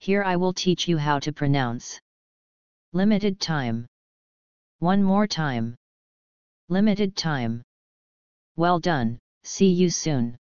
Here I will teach you how to pronounce. Limited time. One more time. Limited time. Well done, see you soon.